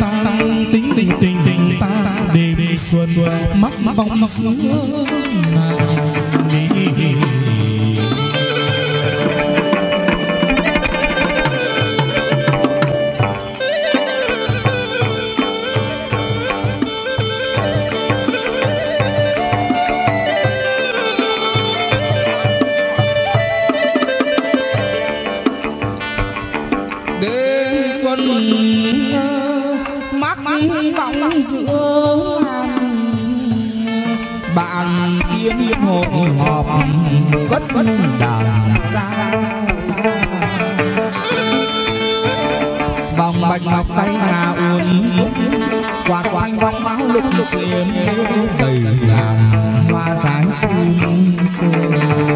tăng tính tình tình tình ta xuân mắt vòng xưa mà xuân vang vọng giữa ngàn bàn tiếng hội họp cất đàn ra vòng bạch ngọc tay hà uốn, quạt quanh vòng áo lục lục liếm đầy làn hoa trái xum xuôi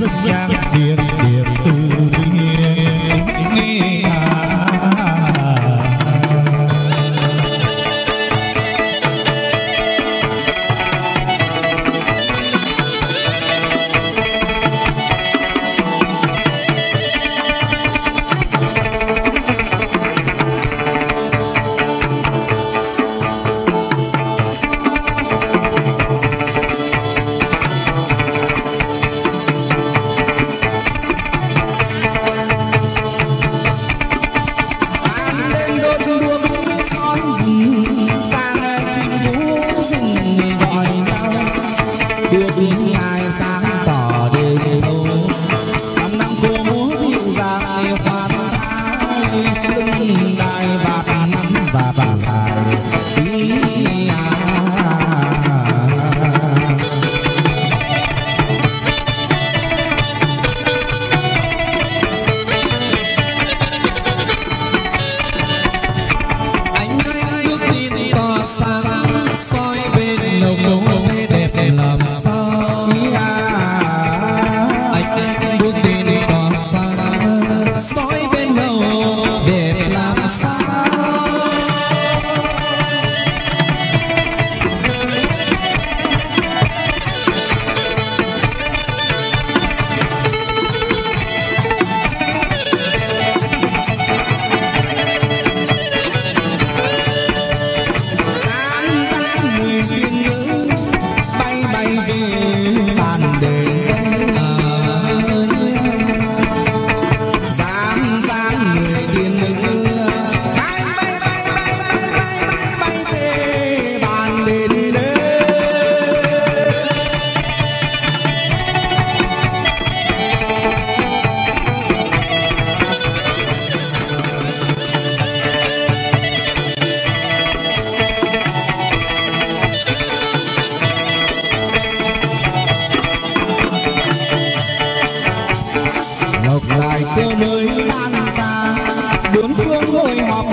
sức cha điên điên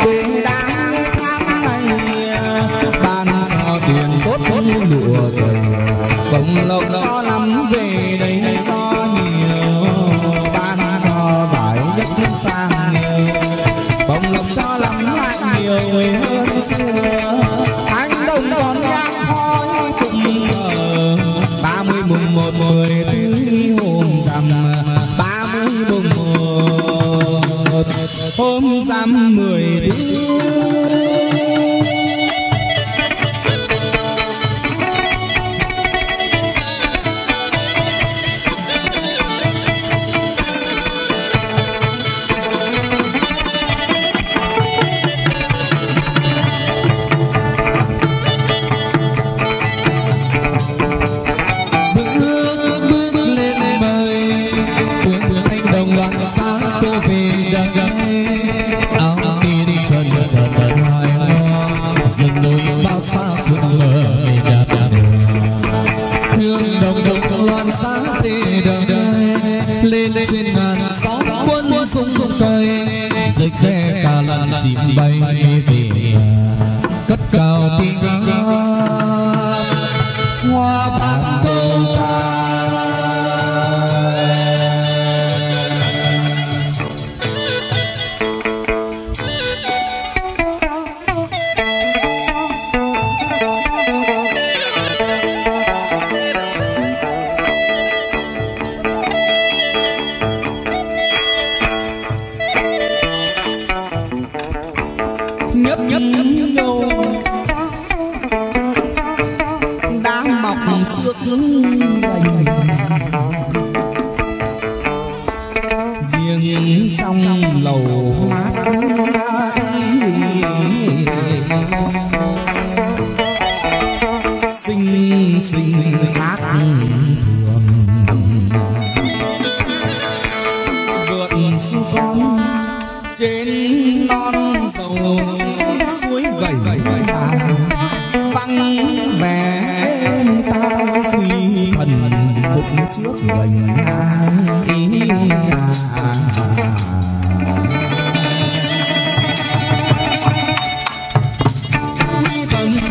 bình đáng ban cho tiền tốt lụa dày công lộc cho lắm về đây cho nhiều ban cho giải đất sang nhiều công lộc cho lắm lại hơn xưa anh đông còn đang khói cùng ngờ ba mươi mùng một mười tứ hôm rằm ba mươi mùng một hôm rằm mười đàn chim bay về cất cao tiếng nhấp nhấp nhau đã mọc chưa cứng riêng trong lầu mát. Thần phục trước quy ý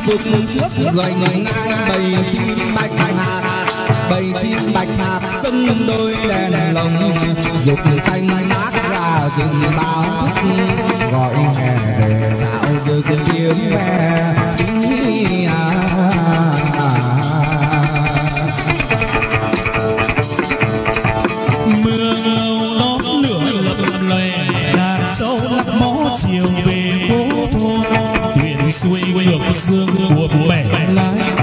phục trước gành ngang bầy chim bạch hạc bầy chim bạch hạc sưng đôi đèn lồng. Dục thanh nát ra rừng bao 我不卖。